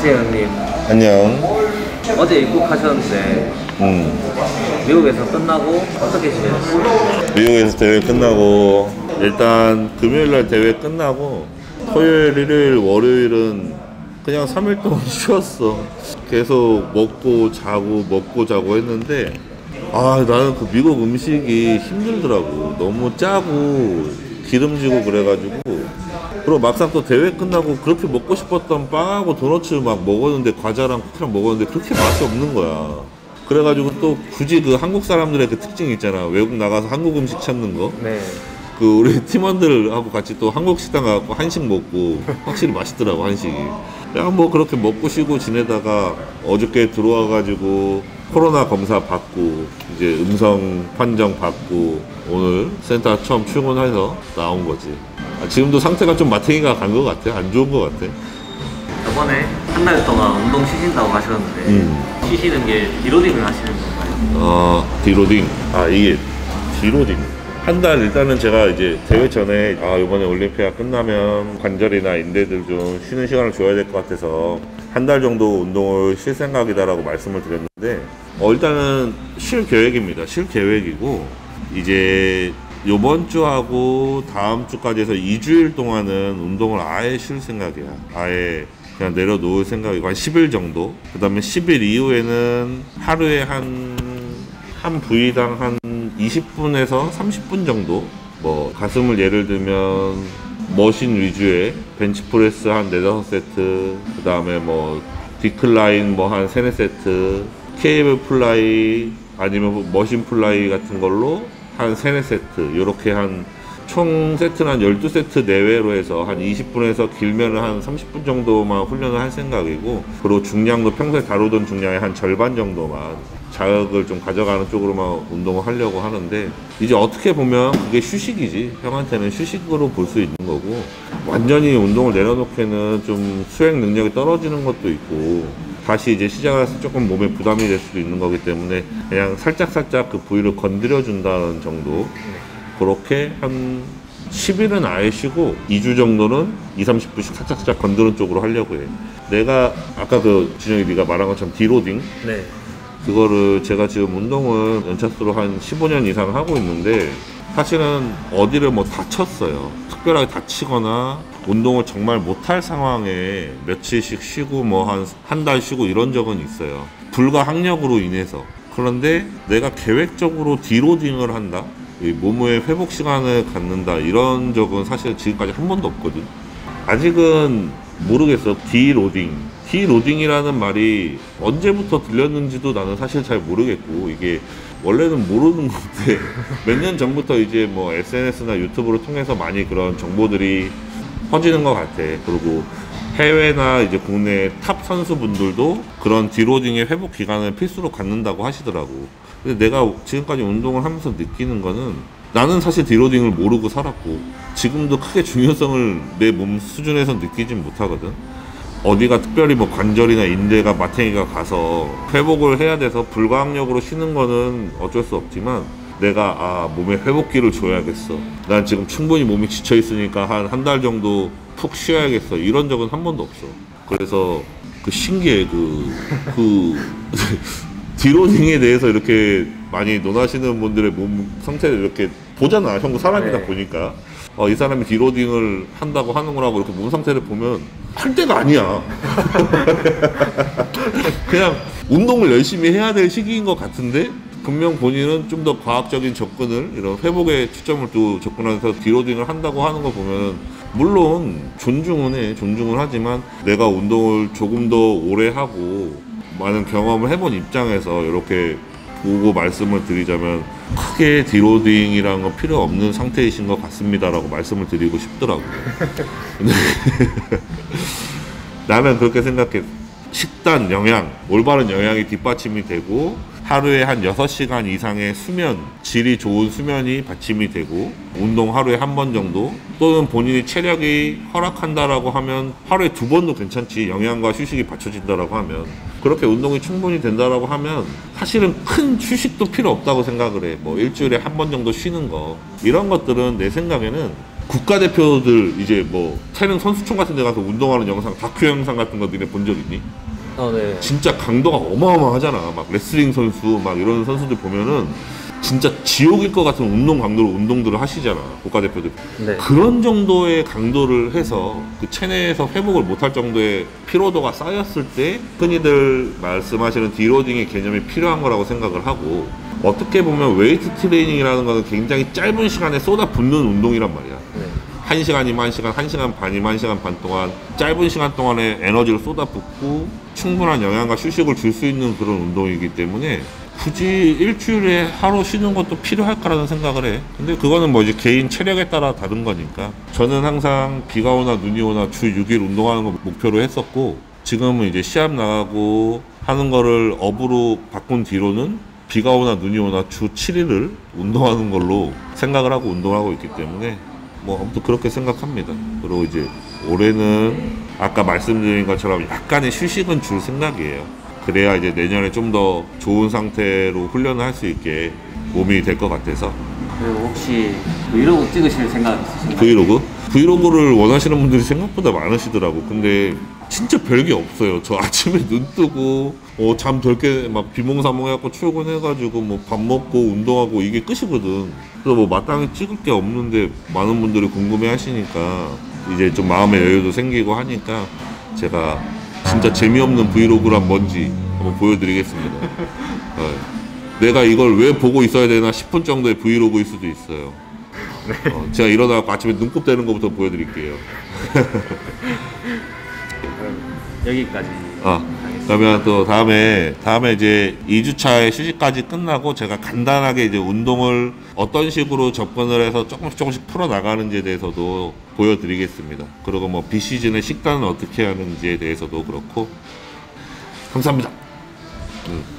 안녕하세요 형님. 안녕. 어제 입국하셨는데 음. 미국에서 끝나고 어떻게 지내셨어요? 미국에서 대회 끝나고 일단 금요일 날 대회 끝나고 토요일, 일요일, 월요일은 그냥 3일 동안 쉬었어. 계속 먹고 자고 먹고 자고 했는데 아 나는 그 미국 음식이 힘들더라고. 너무 짜고 기름지고 그래가지고 그리고 막상 또 대회 끝나고 그렇게 먹고 싶었던 빵하고 도너츠 막 먹었는데 과자랑 쿠키랑 먹었는데 그렇게 맛이 없는 거야. 그래가지고 또 굳이 그 한국 사람들의 그 특징이 있잖아. 외국 나가서 한국 음식 찾는 거. 네. 그 우리 팀원들하고 같이 또 한국 식당 가고 한식 먹고 확실히 맛있더라고 한식이. 그냥 뭐 그렇게 먹고 쉬고 지내다가 어저께 들어와가지고 코로나 검사 받고 이제 음성 판정 받고 오늘 센터 처음 출근해서 나온 거지. 아, 지금도 상태가 좀 마탱이가 간 것 같아. 안 좋은 것 같아. 저번에 한 달 동안 운동 쉬신다고 하셨는데 음. 쉬시는 게 deloading을 하시는 건가요? 어, deloading. 아, 이게 deloading. 한 달 일단은 제가 이제 대회 전에 아, 이번에 올림피아 끝나면 관절이나 인대들 좀 쉬는 시간을 줘야 될 것 같아서 한 달 정도 운동을 쉴 생각이다라고 말씀을 드렸는데 어, 일단은 쉴 계획입니다. 쉴 계획이고 이제 요번 주하고 다음 주까지 해서 2주일 동안은 운동을 아예 쉴 생각이야. 아예 그냥 내려놓을 생각이고 한 10일 정도. 그 다음에 10일 이후에는 하루에 한, 한 부위당 한 20분에서 30분 정도. 뭐 가슴을 예를 들면 머신 위주의 벤치프레스 한 4, 5세트. 그 다음에 뭐 decline 뭐 한 3, 4세트. cable fly 아니면 뭐 machine fly 같은 걸로 한 3, 4세트. 요렇게 한 총 세트는 한 12세트 내외로 해서 한 20분에서 길면은 한 30분 정도만 훈련을 할 생각이고 그리고 중량도 평소에 다루던 중량의 한 절반 정도만 자극을 좀 가져가는 쪽으로만 운동을 하려고 하는데 이제 어떻게 보면 그게 휴식이지 형한테는 휴식으로 볼 수 있는 거고 완전히 운동을 내려놓기에는 좀 수행 능력이 떨어지는 것도 있고 다시 이제 해서 조금 몸에 부담이 될 수도 있는 거기 때문에 그냥 살짝살짝 그 부위를 건드려 준다는 정도 그렇게 한 10일은 아예 쉬고 2주 정도는 2, 30분씩 살짝살짝 건드는 쪽으로 하려고 해. 내가 아까 그 진영이 네가 말한 것처럼 디로딩 네. 그거를 제가 지금 운동을 연차수로 한 15년 이상 하고 있는데 사실은 어디를 뭐 다쳤어요. 특별하게 다치거나 운동을 정말 못할 상황에 며칠씩 쉬고 뭐 한 한 달 쉬고 이런 적은 있어요. 불가항력으로 인해서. 그런데 내가 계획적으로 deloading을 한다? 이 몸의 회복 시간을 갖는다 이런 적은 사실 지금까지 한 번도 없거든. 아직은 모르겠어. Deloading. Deloading이라는 말이 언제부터 들렸는지도 나는 사실 잘 모르겠고 이게 원래는 모르는 건데 몇 년 전부터 이제 뭐 SNS나 유튜브를 통해서 많이 그런 정보들이 퍼지는 것 같아. 그리고 해외나 이제 국내 top 선수분들도 그런 deloading의 회복 기간을 필수로 갖는다고 하시더라고. 근데 내가 지금까지 운동을 하면서 느끼는 거는 나는 사실 deloading을 모르고 살았고 지금도 크게 중요성을 내 몸 수준에서 느끼진 못하거든. 어디가 특별히 뭐 관절이나 인대가 마탱이가 가서 회복을 해야 돼서 불가항력으로 쉬는 거는 어쩔 수 없지만 내가 아 몸에 회복기를 줘야겠어. 난 지금 충분히 몸이 지쳐 있으니까 한 한 달 정도 푹 쉬어야겠어. 이런 적은 한 번도 없어. 그래서 그 신기해 그그 디로딩에 대해서 이렇게 많이 논하시는 분들의 몸 상태를 이렇게 보잖아. 형도 사람이다 네. 보니까. 어, 이 사람이 디로딩을 한다고 하는 거라고 이렇게 몸 상태를 보면 할 때가 아니야. 그냥 운동을 열심히 해야 될 시기인 것 같은데 분명 본인은 좀 더 과학적인 접근을 이런 회복에 초점을 또 접근해서 디로딩을 한다고 하는 거 보면 물론 존중은 해 존중은 하지만 내가 운동을 조금 더 오래 하고 많은 경험을 해본 입장에서 이렇게 보고 말씀을 드리자면 크게 디로딩이라는 건 필요 없는 상태이신 것 같습니다라고 말씀을 드리고 싶더라고요. 나는 그렇게 생각해. 식단, 영양, 올바른 영양이 뒷받침이 되고 하루에 한 6시간 이상의 수면, 질이 좋은 수면이 받침이 되고 운동 하루에 한 번 정도 또는 본인이 체력이 허락한다라고 하면 하루에 두 번도 괜찮지 영양과 휴식이 받쳐진다라고 하면 그렇게 운동이 충분히 된다라고 하면 사실은 큰 휴식도 필요 없다고 생각을 해. 뭐 일주일에 한 번 정도 쉬는 거 이런 것들은 내 생각에는 국가대표들 이제 뭐 태릉 선수촌 같은 데 가서 운동하는 영상 다큐 영상 같은 거 너네 본 적 있니? 어, 네. 진짜 강도가 어마어마하잖아. 막 레슬링 선수 막 이런 선수들 보면은 진짜 지옥일 것 같은 운동 강도로 운동들을 하시잖아. 국가대표들. 네. 그런 정도의 강도를 해서 그 체내에서 회복을 못할 정도의 피로도가 쌓였을 때 흔히들 말씀하시는 디로딩의 개념이 필요한 거라고 생각을 하고 어떻게 보면 웨이트 트레이닝이라는 거는 굉장히 짧은 시간에 쏟아붓는 운동이란 말이야. 네. 한 시간이면 한 시간, 한 시간 반이면 한 시간 반 동안 짧은 시간 동안에 에너지를 쏟아붓고 충분한 영양과 휴식을 줄 수 있는 그런 운동이기 때문에 굳이 일주일에 하루 쉬는 것도 필요할까라는 생각을 해. 근데 그거는 뭐 이제 개인 체력에 따라 다른 거니까. 저는 항상 비가 오나 눈이 오나 주 6일 운동하는 거 목표로 했었고 지금은 이제 시합 나가고 하는 거를 업으로 바꾼 뒤로는 비가 오나 눈이 오나 주 7일을 운동하는 걸로 생각을 하고 운동하고 있기 때문에 뭐 아무튼 그렇게 생각합니다. 그리고 이제 올해는 아까 말씀드린 것처럼 약간의 휴식은 줄 생각이에요. 그래야 이제 내년에 좀 더 좋은 상태로 훈련을 할 수 있게 몸이 될 것 같아서 그리고 혹시 브이로그 찍으실 생각 있으신가요? 브이로그? 브이로그를 원하시는 분들이 생각보다 많으시더라고. 근데 진짜 별게 없어요. 저 아침에 눈 뜨고 어, 잠 덜게 막 비몽사몽해갖고 출근해가지고 뭐 밥 먹고 운동하고 이게 끝이거든. 그래서 뭐 마땅히 찍을 게 없는데 많은 분들이 궁금해하시니까 이제 좀 마음의 여유도 생기고 하니까 제가 진짜 재미없는 브이로그란 뭔지 한번 보여드리겠습니다. 어, 내가 이걸 왜 보고 있어야 되나 싶은 정도의 브이로그일 수도 있어요. 어, 제가 일어나고 아침에 눈곱 떼는 것부터 보여드릴게요. 여기까지 아, 하겠습니다. 그러면 또 다음에 다음에 이제 2주차의 휴식까지 끝나고 제가 간단하게 이제 운동을 어떤 식으로 접근을 해서 조금씩 조금씩 풀어 나가는지에 대해서도 보여드리겠습니다. 그리고 뭐 비시즌의 식단은 어떻게 하는지에 대해서도 그렇고 감사합니다. 음.